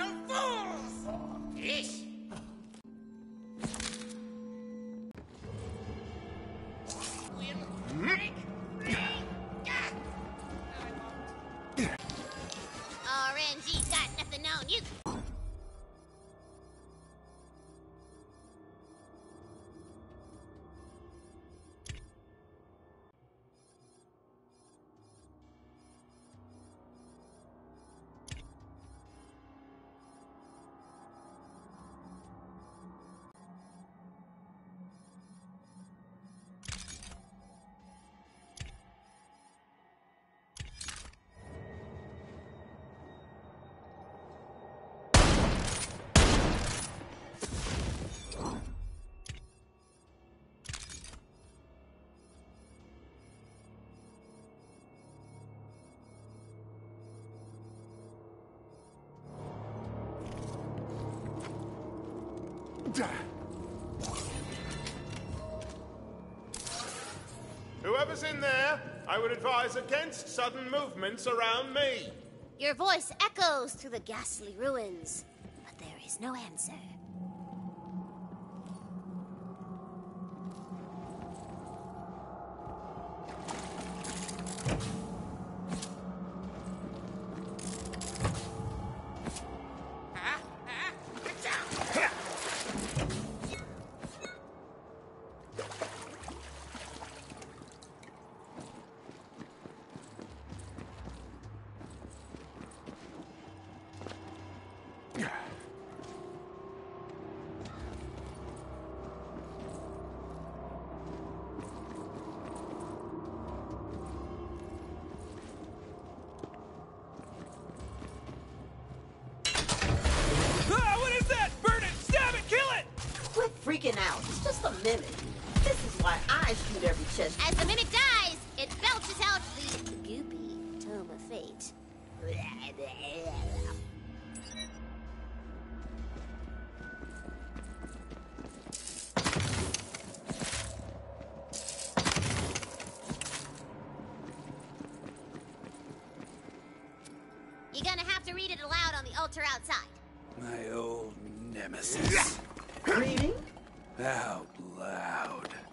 of fools! Whoever's in there, I would advise against sudden movements around me. Your voice echoes through the ghastly ruins, but there is no answer. Freaking out. It's just a mimic. This is why I shoot every chest. As the mimic dies, it belches out the goopy tome of fate. You're gonna have to read it aloud on the altar outside. My old nemesis. Reading? Out loud.